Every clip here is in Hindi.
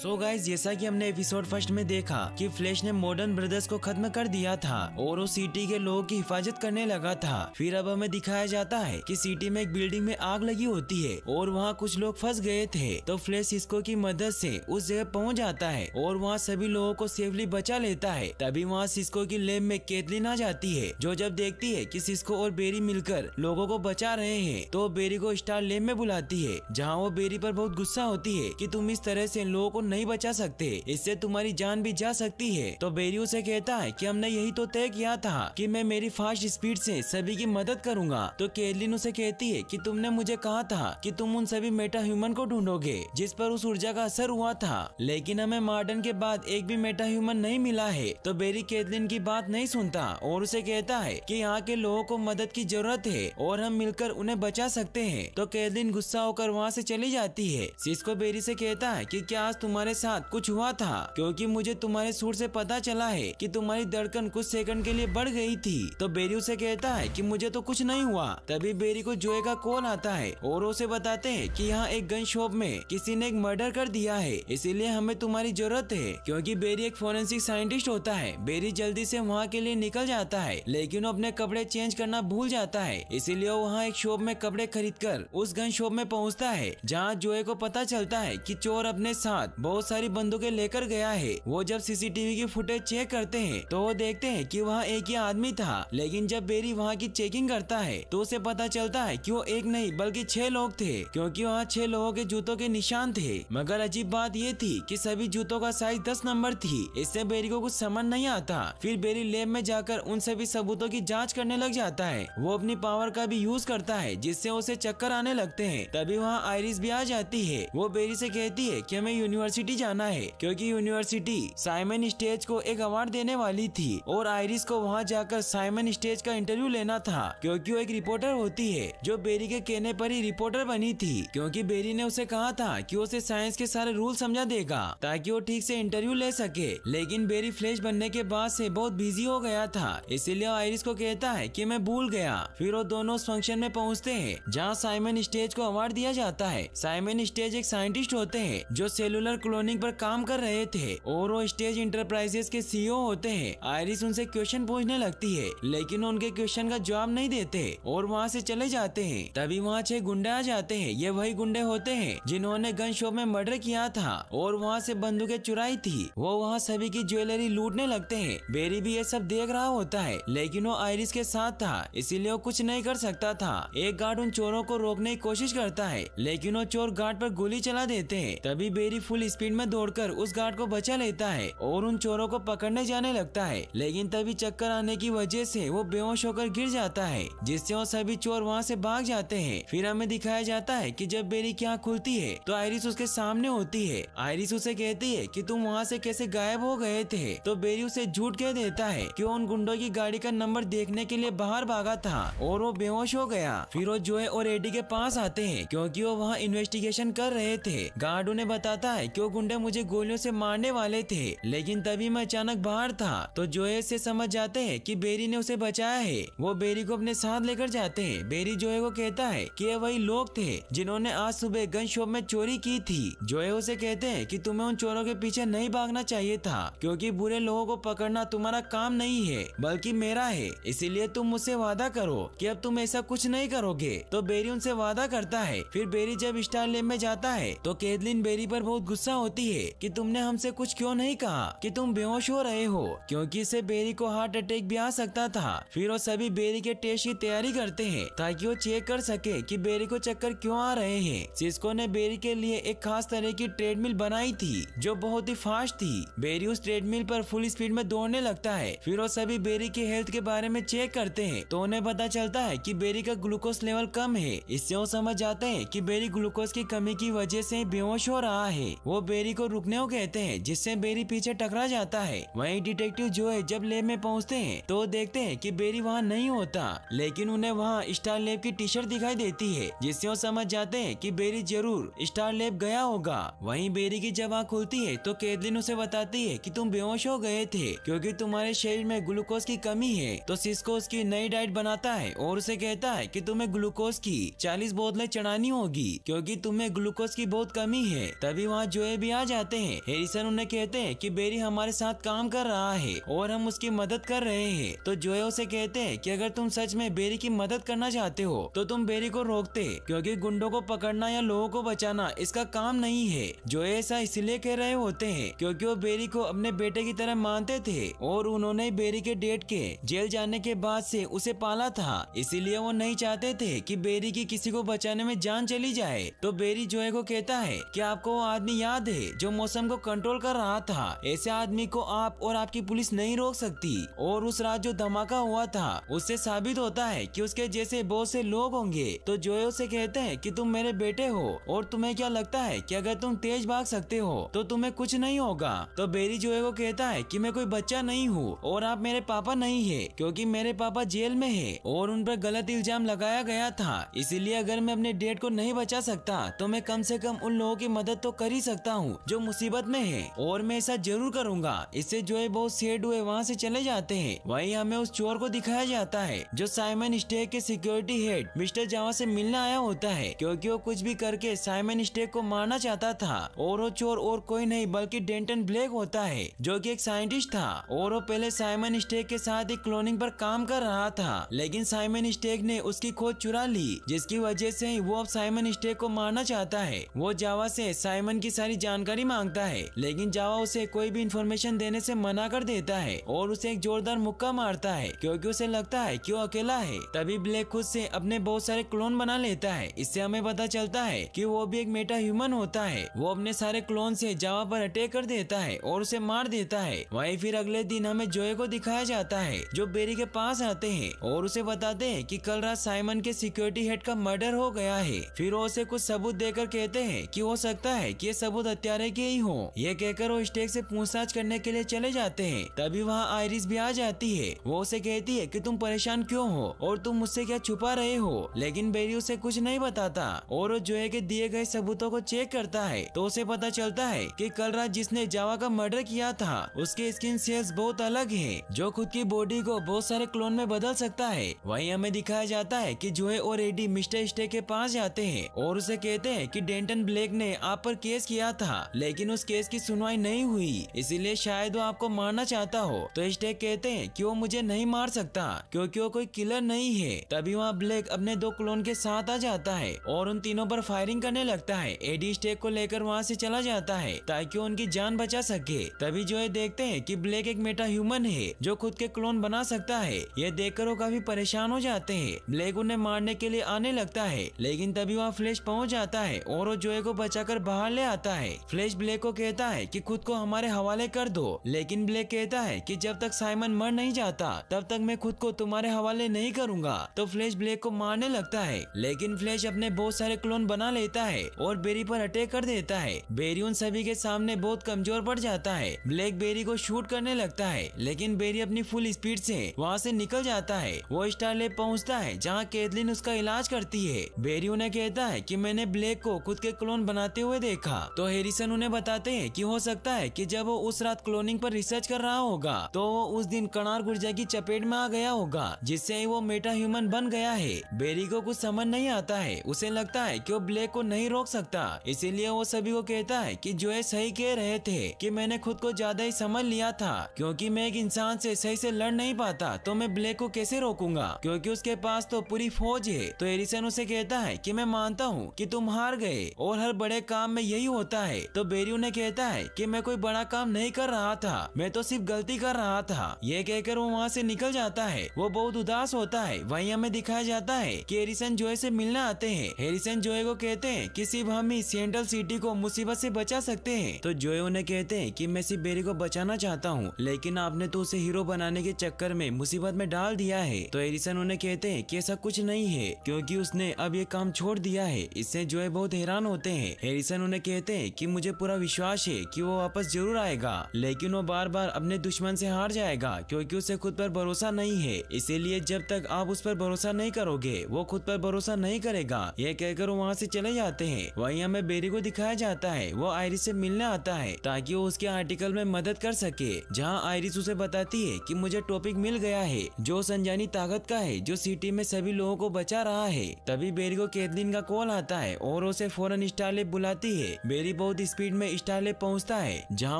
सो गाइस जैसा कि हमने एपिसोड फ़र्स्ट में देखा कि फ्लैश ने मॉडर्न ब्रदर्स को खत्म कर दिया था और वो सिटी के लोगों की हिफाजत करने लगा था। फिर अब हमें दिखाया जाता है कि सिटी में एक बिल्डिंग में आग लगी होती है और वहाँ कुछ लोग फंस गए थे। तो फ्लैश इसको की मदद से उस जगह पहुँच जाता है और वहाँ सभी लोगों को सेफली बचा लेता है। तभी वहाँ सिस्को की लेब में केतलिन आ जाती है, जो जब देखती है की सिस्को और बेरी मिलकर लोगों को बचा रहे हैं तो बेरी को स्टार लेब में बुलाती है, जहाँ वो बेरी पर बहुत गुस्सा होती है की तुम इस तरह से लोगों को नहीं बचा सकते। इससे तुम्हारी जान भी जा सकती है। तो बेरी उसे कहता है कि हमने यही तो तय किया था कि मैं मेरी फास्ट स्पीड से सभी की मदद करूँगा। तो केरलिन उसे कहती है कि तुमने मुझे कहा था कि तुम उन सभी मेटा ह्यूमन को ढूंढोगे, जिस पर उस ऊर्जा का असर हुआ था। लेकिन हमें मार्डन के बाद एक भी मेटा ह्यूमन नहीं मिला है। तो बेरी केतलिन की बात नहीं सुनता और उसे कहता है कि यहाँ के लोगों को मदद की ज़रूरत है और हम मिलकर उन्हें बचा सकते हैं। तो केतलिन गुस्सा होकर वहाँ से चली जाती है। सिस्को बेरी से कहता है कि क्या आज तुम्हारे साथ कुछ हुआ था, क्योंकि मुझे तुम्हारे सुर से पता चला है कि तुम्हारी धड़कन कुछ सेकंड के लिए बढ़ गई थी। तो बेरी उसे कहता है कि मुझे तो कुछ नहीं हुआ। तभी बेरी को जोए का कॉल आता है और उसे बताते हैं कि यहाँ एक गन शॉप में किसी ने एक मर्डर कर दिया है। इसीलिए हमें तुम्हारी ज़रूरत है, क्योंकि बेरी एक फोरेंसिक साइंटिस्ट होता है। बेरी जल्दी से वहाँ के लिए निकल जाता है, लेकिन वो अपने कपड़े चेंज करना भूल जाता है। इसीलिए वो वहाँ एक शॉप में कपड़े खरीद कर उस गन शॉप में पहुँचता है, जहाँ जोए को पता चलता है कि चोर अपने साथ बहुत सारी बंदूकें लेकर गया है। वो जब सीसीटीवी की फुटेज चेक करते हैं तो वो देखते हैं कि वहाँ एक ही आदमी था। लेकिन जब बेरी वहाँ की चेकिंग करता है तो उसे पता चलता है कि वो एक नहीं, बल्कि छह लोग थे, क्योंकि वहाँ छह लोगों के जूतों के निशान थे। मगर अजीब बात ये थी कि सभी जूतों का साइज़ दस नंबर थी। इससे बेरी को कुछ समझ नहीं आता। फिर बेरी लैब में जाकर उन सभी सबूतों की जाँच करने लग जाता है। वो अपनी पावर का भी यूज़ करता है, जिससे उसे चक्कर आने लगते हैं। तभी वहाँ आयरिस भी आ जाती है। वो बेरी से कहती है कि हमें यूनिवर्सिटी जाना है, क्योंकि यूनिवर्सिटी साइमन स्टेज को एक अवार्ड देने वाली थी और आयरिस को वहाँ जाकर साइमन स्टेज का इंटरव्यू लेना था, क्योंकि वो एक रिपोर्टर होती है, जो बेरी के कहने पर ही रिपोर्टर बनी थी, क्योंकि बेरी ने उसे कहा था कि उसे साइंस के सारे रूल समझा देगा, ताकि वो ठीक से इंटरव्यू ले सके। लेकिन बेरी फ्लैश बनने के बाद से बहुत बिज़ी हो गया था, इसीलिए आयरिस को कहता है कि मैं भूल गया। फिर वो दोनों उस फ़ंक्शन में पहुँचते हैं, जहाँ साइमन स्टेज को अवार्ड दिया जाता है। साइमन स्टेज एक साइंटिस्ट होते हैं, जो सेलुलर क्लोनिंग पर काम कर रहे थे और वो स्टेज इंटरप्राइजेस के सीईओ होते हैं। आयरिस उनसे क्वेश्चन पूछने लगती है, लेकिन उनके क्वेश्चन का जवाब नहीं देते और वहाँ से चले जाते हैं। तभी वहाँ छह गुंडे आ जाते हैं। ये वही गुंडे होते हैं जिन्होंने गन शॉप में मर्डर किया था और वहाँ से बंदूकें चुराई थी। वो वहाँ सभी की ज्वेलरी लूटने लगते हैं। बेरी भी ये सब देख रहा होता है, लेकिन वो आयरिस के साथ था, इसीलिए वो कुछ नहीं कर सकता था। एक गार्ड उन चोरों को रोकने की कोशिश करता है, लेकिन वो चोर गार्ड पर गोली चला देते हैं। तभी बेरी फुल स्पीड में दौड़कर उस गार्ड को बचा लेता है और उन चोरों को पकड़ने जाने लगता है। लेकिन तभी चक्कर आने की वजह से वो बेहोश होकर गिर जाता है, जिससे वो सभी चोर वहाँ से भाग जाते हैं। फिर हमें दिखाया जाता है कि जब बेरी की आँख खुलती है तो आयरिस उसके सामने होती है। आयरिस उसे कहती है कि तुम वहाँ से कैसे गायब हो गए थे? तो बेरी उसे झूठ कह देता है कि वो उन गुंडों की गाड़ी का नंबर देखने के लिए बाहर भागा था और वो बेहोश हो गया। फिर वो जोए और एडी के पास आते हैं, क्योंकि वो वहाँ इन्वेस्टिगेशन कर रहे थे। गार्ड उन्हें बताता है कि वो गुंडे मुझे गोलियों से मारने वाले थे? लेकिन तभी मैं अचानक बाहर था तो जोए से समझ जाते हैं कि बेरी ने उसे बचाया है। वो बेरी को अपने साथ लेकर जाते हैं। बेरी जोए को कहता है कि ये वही लोग थे जिन्होंने आज सुबह गन शॉप में चोरी की थी। जोए उसे कहते हैं कि तुम्हें उन चोरों के पीछे नहीं भागना चाहिए था, क्योंकि बुरे लोगों को पकड़ना तुम्हारा काम नहीं है, बल्कि मेरा है। इसीलिए तुम मुझसे वादा करो कि अब तुम ऐसा कुछ नहीं करोगे। तो बेरी उनसे वादा करता है। फिर बेरी जब स्टार लेब में जाता है तो केदलिन बेरी पर बहुत गुस्सा होती है कि तुमने हमसे कुछ क्यों नहीं कहा? कि तुम बेहोश हो रहे हो? क्योंकि इससे बेरी को हार्ट अटैक भी आ सकता था। फिर वो सभी बेरी के टेस्ट की तैयारी करते हैं, ताकि वो चेक कर सके कि बेरी को चक्कर क्यों आ रहे हैं। सिस्को ने बेरी के लिए एक खास तरह की ट्रेडमिल बनाई थी, जो बहुत ही फास्ट थी। बेरी उस ट्रेडमिल पर फुल स्पीड में दौड़ने लगता है। फिर वो सभी बेरी के हेल्थ के बारे में चेक करते हैं तो उन्हें पता चलता है कि बेरी का ग्लूकोज लेवल कम है। इससे वो समझ जाते हैं कि बेरी ग्लूकोज की कमी की वजह से बेहोश हो रहा है। वो बेरी को रुकने को कहते हैं, जिससे बेरी पीछे टकरा जाता है। वहीं डिटेक्टिव जो है, जब लेब में पहुँचते हैं तो देखते हैं कि बेरी वहाँ नहीं होता, लेकिन उन्हें वहाँ स्टार लेब की टी शर्ट दिखाई देती है, जिससे वो समझ जाते हैं कि बेरी ज़रूर स्टार लेब गया होगा। वहीं बेरी की जब आँख खुलती है तो केदलिन उसे बताती है कि तुम बेहोश हो गए थे, क्योंकि तुम्हारे शरीर में ग्लूकोज की कमी है। तो सिस्को उसकी नई डाइट बनाता है और उसे कहता है कि तुम्हें ग्लूकोज की चालीस बोतलें चढ़ानी होगी, क्योंकि तुम्हें ग्लूकोज की बहुत कमी है। तभी वहाँ जो जोए भी आ जाते हैं। हेरिसन उन्हें कहते हैं कि बेरी हमारे साथ काम कर रहा है और हम उसकी मदद कर रहे हैं। तो जोए उसे कहते हैं कि अगर तुम सच में बेरी की मदद करना चाहते हो तो तुम बेरी को रोकते, क्योंकि गुंडों को पकड़ना या लोगों को बचाना इसका काम नहीं है। जोए ऐसा इसलिए कह रहे होते हैं क्योंकि वो बेरी को अपने बेटे की तरह मानते थे और उन्होंने बेरी के डेट के जेल जाने के बाद से उसे पाला था। इसीलिए वो नहीं चाहते थे कि बेरी की किसी को बचाने में जान चली जाए। तो बेरी जोए को कहता है कि आपको वो आदमी याद है, जो मौसम को कंट्रोल कर रहा था। ऐसे आदमी को आप और आपकी पुलिस नहीं रोक सकती। और उस रात जो धमाका हुआ था, उससे साबित होता है कि उसके जैसे बहुत से लोग होंगे। तो जोए उसे कहते हैं कि तुम मेरे बेटे हो, और तुम्हें क्या लगता है कि अगर तुम तेज भाग सकते हो तो तुम्हें कुछ नहीं होगा? तो बेरी जोए को कहता है कि मैं कोई बच्चा नहीं हूँ, और आप मेरे पापा नहीं है, क्योंकि मेरे पापा जेल में है, और उन पर गलत इल्ज़ाम लगाया गया था। इसीलिए अगर मैं अपने डेट को नहीं बचा सकता तो मैं कम से कम उन लोगों की मदद तो कर ही सकता हूँ, जो मुसीबत में है, और मैं ऐसा ज़रूर करूँगा। इससे जो है, बहुत सेड हुए वहाँ से चले जाते हैं। वही हमें उस चोर को दिखाया जाता है, जो साइमन स्टेक के सिक्योरिटी हेड, मिस्टर जावा से मिलने आया होता है, क्योंकि वो कुछ भी करके साइमन स्टेक को मारना चाहता था। और वो चोर और कोई नहीं, बल्कि डेंटन ब्लैक होता है, जो कि एक साइंटिस्ट था। और वो पहले साइमन स्टेक के साथ एक क्लोनिंग पर काम कर रहा था, लेकिन साइमन स्टेक ने उसकी खोज चुरा ली, जिसकी वजह से ही वो अब साइमन स्टेक को मारना चाहता है। वो जावा से साइमन की सारी जानकारी माँगता है, लेकिन जावा उसे कोई भी इंफॉर्मेशन देने से मना कर देता है और उसे एक जोरदार मुक्का मारता है, क्योंकि उसे लगता है कि वो अकेला है। तभी ब्लैक खुद से अपने बहुत सारे क्लोन बना लेता है। इससे हमें पता चलता है कि वो भी एक मेटा ह्यूमन होता है। वो अपने सारे क्लोन से जावा पर अटैक कर देता है और उसे मार देता है। वहीं फिर अगले दिन हमें जोए को दिखाया जाता है, जो बेरी के पास आते हैं और उसे बताते हैं कि कल रात साइमन के सिक्योरिटी हेड का मर्डर हो गया है। फिर वो उसे कुछ सबूत देकर कहते हैं कि हो सकता है कि ये सबूत हत्यारे के ही हो। ये कहकर वो स्टेक से पूछताछ करने के लिए चले जाते हैं। तभी वहाँ आयरिस भी आ जाती है। वो उसे कहती है कि तुम परेशान क्यों हो? और तुम मुझसे क्या छुपा रहे हो? लेकिन बेरी उसे कुछ नहीं बताता। और जोए के दिए गए सबूतों को चेक करता है। तो उसे पता चलता है कि कल रात जिसने जावा का मर्डर किया था, उसके स्किन सेल्स बहुत अलग है। जो खुद की बॉडी को बहुत सारे क्लोन में बदल सकता है। वही हमें दिखाया जाता है कि जोए और एडी मिस्टर स्टे के पास जाते हैं। और उसे कहते हैं कि डेंटन ब्लेक ने आप पर केस किया था, लेकिन उस केस की सुनवाई नहीं हुई। इसीलिए शायद वो आपको मारना चाहता हो। तो स्टेक कहते हैं कि वो मुझे नहीं मार सकता, क्योंकि वो कोई किलर नहीं है। तभी वहाँ ब्लैक अपने दो क्लोन के साथ आ जाता है और उन तीनों पर फायरिंग करने लगता है। एडी स्टेक को लेकर वहाँ से चला जाता है, ताकि उनकी जान बचा सके। तभी जो है देखते हैं कि ब्लैक एक मेटा ह्यूमन है, जो खुद के क्लोन बना सकता है। ये देखकर वो काफ़ी परेशान हो जाते हैं। ब्लैक उन्हें मारने के लिए आने लगता है, लेकिन तभी वहाँ फ्लैश पहुँच जाता है और वो जोए को बचाकर बाहर ले आता है। फ्लैश ब्लैक को कहता है कि खुद को हमारे हवाले कर दो। लेकिन ब्लैक कहता है कि जब तक साइमन मर नहीं जाता, तब तक मैं खुद को तुम्हारे हवाले नहीं करूँगा। तो फ्लैश ब्लैक को मारने लगता है। लेकिन फ्लैश अपने बहुत सारे क्लोन बना लेता है और बेरी पर अटैक कर देता है। बेरी उन सभी के सामने बहुत कमज़ोर पड़ जाता है। ब्लैक बेरी को शूट करने लगता है। लेकिन बेरी अपनी फुल स्पीड से वहाँ से निकल जाता है। वो स्टार स्टारलेब पहुँचता है, जहाँ केथलिन उसका इलाज करती है। बेरी उन्हें कहता है कि मैंने ब्लैक को खुद के क्लोन बनाते हुए देखा। तो हेरिसन उन्हें बताते हैं कि हो सकता है कि जब वो उस रात क्लोनिंग पर रिसर्च कर रहा होगा तो वो उस दिन कनार गुर्जा की चपेट में आ गया होगा, जिससे वो मेटा ह्यूमन बन गया है। बेरी को कुछ समझ नहीं आता है। उसे लगता है कि वो ब्लैक को नहीं रोक सकता। इसीलिए वो सभी को कहता है कि जो है सही कह रहे थे कि मैंने खुद को ज़्यादा ही समझ लिया था, क्योंकि मैं एक इंसान से सही से लड़ नहीं पाता तो मैं ब्लैक को कैसे रोकूँगा? क्योंकि उसके पास तो पूरी फौज है। तो एरिसन उसे कहता है कि मैं मानता हूँ कि तुम हार गए, और हर बड़े काम में यही होता है। तो बेरी उन्हें कहता है कि मैं कोई बड़ा काम नहीं कर रहा था। मैं तो सिर्फ़ गलती कर रहा था। ये कहकर वो वहाँ से निकल जाता है। वो बहुत उदास होता है। वहीं हमें दिखाया जाता है कि एरिसन जोए से मिलने आते हैं। एरिसन जोए को कहते हैं कि सिर्फ़ हम ही सेंट्रल सिटी को मुसीबत से बचा सकते हैं। तो जोए उन्हें कहते हैं कि मैं सिर्फ़ बेरी को बचाना चाहता हूँ, लेकिन आपने तो उसे हीरो बनाने के चक्कर में मुसीबत में डाल दिया है। तो एरिसन उन्हें कहते हैं कि ऐसा कुछ नहीं है, क्योंकि उसने अब ये काम छोड़ दिया है। इससे जोए बहुत हैरान होते हैं। हेरिसन उन्हें कहते हैं कि मुझे पूरा विश्वास है कि वो वापस ज़रूर आएगा। लेकिन वो बार बार अपने दुश्मन से हार जाएगा, क्योंकि उसे खुद पर भरोसा नहीं है। इसीलिए जब तक आप उस पर भरोसा नहीं करोगे, वो खुद पर भरोसा नहीं करेगा। ये कहकर वो वहाँ से चले जाते हैं। वहीं हमें बेरी को दिखाया जाता है। वो आयरिस से मिलने आता है, ताकि वो उसके आर्टिकल में मदद कर सके, जहाँ आयरिस उसे बताती है कि मुझे टॉपिक मिल गया है, जो संजानी ताकत का है, जो सिटी में सभी लोगों को बचा रहा है। तभी बेरी को केतलिन का कॉल आता है और उसे फ़ौरन स्टारलिप बुलाती है। बेरी बेरी बहुत स्पीड में स्टारले पहुँचता है, जहाँ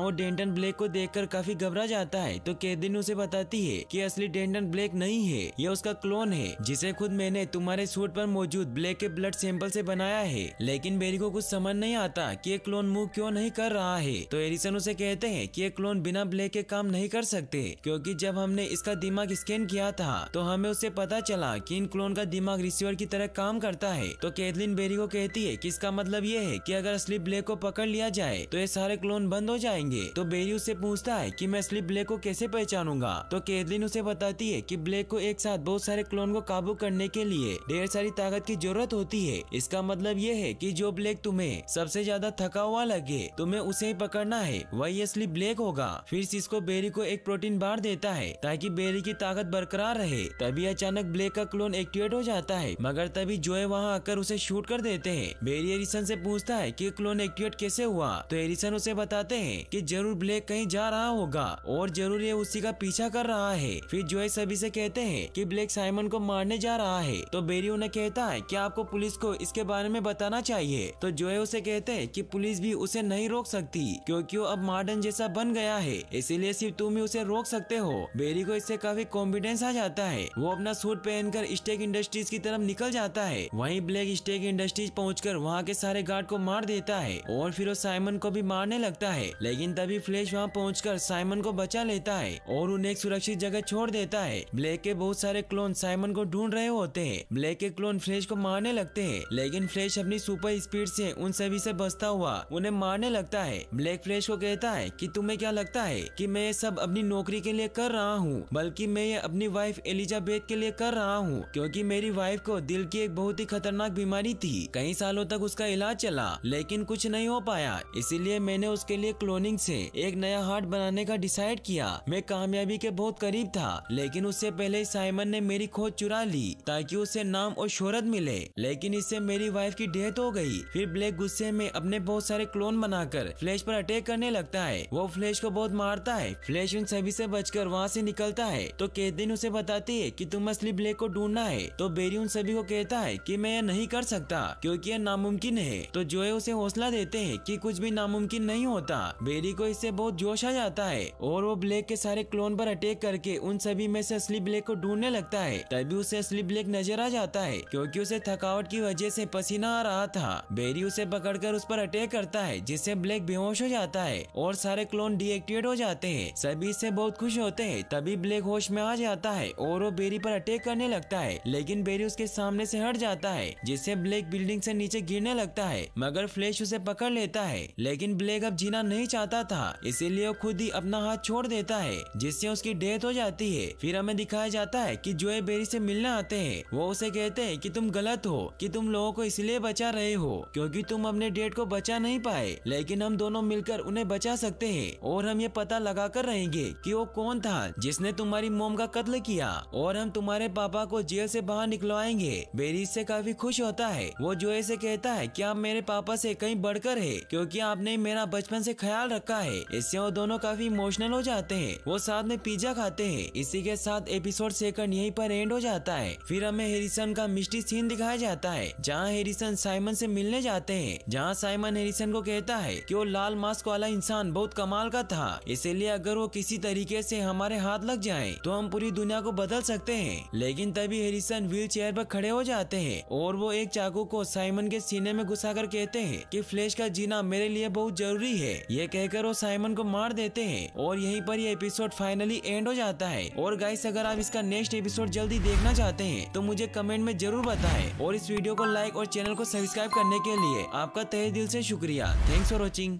वो डेंटन ब्लैक को देखकर काफ़ी घबरा जाता है। तो कैदिन उसे बताती है कि असली डेंटन ब्लैक नहीं है, ये उसका क्लोन है, जिसे खुद मैंने तुम्हारे सूट पर मौजूद ब्लैक के ब्लड सैंपल से बनाया है। लेकिन बेरी को कुछ समझ नहीं आता कि क्लोन मूव क्यों नहीं कर रहा है। तो एरिसन उसे कहते हैं कि क्लोन बिना ब्लैक के काम नहीं कर सकते, क्योंकि जब हमने इसका दिमाग स्कैन किया था तो हमें उससे पता चला कि इन क्लोन का दिमाग रिसीवर की तरह काम करता है। तो कैथलिन बेरी को कहती है कि इसका मतलब ये है कि अगर असली ब्लैक को पकड़ लिया जाए तो ये सारे क्लोन बंद हो जाएँगे। तो बेरी उससे पूछता है कि मैं असली ब्लैक को कैसे पहचानूँगा? तो कैथलिन उसे बताती है कि ब्लेक को एक साथ बहुत सारे क्लोन को काबू करने के लिए ढेर सारी ताकत की ज़रूरत होती है। इसका मतलब ये है कि जो ब्लेक तुम्हें सबसे ज़्यादा थका हुआ लगे, तुम्हें उसे ही पकड़ना है। वही असली ब्लैक होगा। फिर सिस्को बेरी को एक प्रोटीन बार देता है, ताकि बेरी की ताकत बरकरार रहे। तभी अचानक ब्लेक का क्लोन एक्टिवेट हो जाता है, मगर तभी जोए वहाँ आकर उसे शूट कर देते हैं। बेरी एरिसन से पूछता है कि क्लोन एक्टिवेट कैसे हुआ? तो एरिसन उसे बताते हैं कि ज़रूर ब्लैक कहीं जा रहा होगा और ज़रूर ये उसी का पीछा कर रहा है। फिर जोए सभी से कहते हैं कि ब्लैक साइमन को मारने जा रहा है। तो बेरी उन्हें कहता है कि आपको पुलिस को इसके बारे में बताना चाहिए? तो जोए उसे कहते हैं कि पुलिस भी उसे नहीं रोक सकती, क्योंकि वो अब मॉडर्न जैसा बन गया है। इसीलिए सिर्फ़ तुम ही उसे रोक सकते हो। बेरी को इससे काफ़ी कॉन्फिडेंस आ जाता है। वो अपना सूट पहनकर स्टेक इंडस्ट्रीज़ की तरफ़ निकल जाता है। वहीं ब्लैक स्टेक इंडस्ट्रीज़ पहुंचकर वहाँ के सारे गार्ड को मार देता है और फिर वो साइमन को भी मारने लगता है। लेकिन तभी फ्लैश वहाँ पहुंचकर साइमन को बचा लेता है और उन्हें एक सुरक्षित जगह छोड़ देता है। ब्लैक के बहुत सारे क्लोन साइमन को ढूंढ रहे होते हैं। ब्लैक के क्लोन फ्लैश को मारने लगते हैं। लेकिन फ्लैश अपनी सुपर स्पीड से उन सभी से बचता हुआ उन्हें मारने लगता है। ब्लैक फ्लैश को कहता है कि, तुम्हें क्या लगता है कि मैं ये सब अपनी नौकरी के लिए कर रहा हूँ, बल्कि मैं ये अपनी वाइफ एलिजाबेथ के लिए कर रहा हूँ, क्योंकि मेरी वाइफ को दिल की एक बहुत ही खतरनाक बीमारी थी। कई सालों तक उसका इलाज चला, लेकिन कुछ नहीं हो पाया। इसीलिए मैंने उसके लिए क्लोनिंग से एक नया हार्ट बनाने का डिसाइड किया। मैं कामयाबी के बहुत करीब था, लेकिन उससे पहले साइमन ने मेरी खोज चुरा ली ताकि उसे नाम और शोहरत मिले। लेकिन इससे मेरी वाइफ की डेथ हो गई। फिर ब्लैक गुस्से में अपने बहुत सारे क्लोन बनाकर फ्लैश पर अटैक करने लगता है। वो फ्लैश को बहुत मारता है। फ्लैश उन सभी से बचकर वहाँ से निकलता है। तो कैदिन उसे बताती है कि तुम असली ब्लैक को ढूंढना है। तो बेरी उन सभी को कहता है कि मैं यह नहीं कर सकता, क्योंकि यह नामुमकिन है। तो जोए उसे हौसला देते हैं कि कुछ भी नामुमकिन नहीं होता। बेरी को इससे बहुत जोश आ जाता है और वो ब्लैक के सारे क्लोन पर अटैक करके उन सभी में से असली ब्लैक को ढूँढने लगता है। तभी उसे असली ब्लैक नज़र आ जाता है, क्योंकि उसे थकावट की वजह से पसीना आ रहा था। बेरी उसे पकड़कर उस पर अटैक करता है, जिससे ब्लैक बेहोश हो जाता है और सारे क्लोन डीएक्टिवेट हो जाते हैं। सभी इससे बहुत खुश होते हैं, तभी ब्लैक होश में आ जाता है और वो बेरी पर अटैक करने लगता है। लेकिन बेरी उसके सामने से हट जाता है, जिससे ब्लैक बिल्डिंग से नीचे गिरने लगता है। मगर फ्लैश उसे पकड़ लेता है। लेकिन ब्लैक अब जीना नहीं चाहता था। इसीलिए खुद ही अपना हाथ छोड़ देता है, जिससे उसकी डेथ हो जाती है। फिर हमें दिखाया जाता है कि जोए बेरी से मिलने आते हैं, वो उसे कहते हैं कि तुम गलत हो, कि तुम लोगों को इसलिए बचा रहे हो, क्योंकि तुम अपने डेट को बचा नहीं पाए। लेकिन हम दोनों मिलकर उन्हें बचा सकते हैं, और हम ये पता लगा कर रहेंगे कि वो कौन था, जिसने तुम्हारी मोम का कत्ल किया। और हम तुम्हारे पापा को जेल से बाहर निकलवाएँगे। बेरी इससे काफ़ी खुश होता है। वो जोए से कहता है कि आप मेरे पापा से कहीं बढ़कर है, क्योंकि आपने मेरा बचपन से ख्याल रखा है। इससे वो दोनों काफ़ी इमोशनल हो जाते हैं। वो साथ में पिज्जा खाते हैं। इसी के साथ एपिसोड सेकंड यहीं पर एंड हो जाता है। फिर हमें हेरिसन का मिस्टी सीन दिखाया जाता है, जहाँ हेरिसन साइमन से मिलने जाते हैं, जहाँ साइमन हेरिसन को कहता है कि वो लाल मास्क वाला इंसान बहुत कमाल का था। इसीलिए अगर वो किसी तरीके से हमारे हाथ लग जाए तो हम पूरी दुनिया को बदल सकते हैं। लेकिन तभी हेरिसन व्हील चेयर खड़े हो जाते हैं, और वो एक चाकू को साइमन के सीने में घुसाकर कहते हैं कि फ्लैश का जीना मेरे लिए बहुत ज़रूरी है। ये कहकर वो साइमन को मार देते हैं और यहीं पर ये एपिसोड फाइनली एंड हो जाता है। और गाइस अगर आप इसका नेक्स्ट एपिसोड जल्दी देखना चाहते हैं तो मुझे कमेंट में ज़रूर बताएँ। और इस वीडियो को लाइक और चैनल को सब्सक्राइब करने के लिए आपका तहे दिल से शुक्रिया। Thanks for watching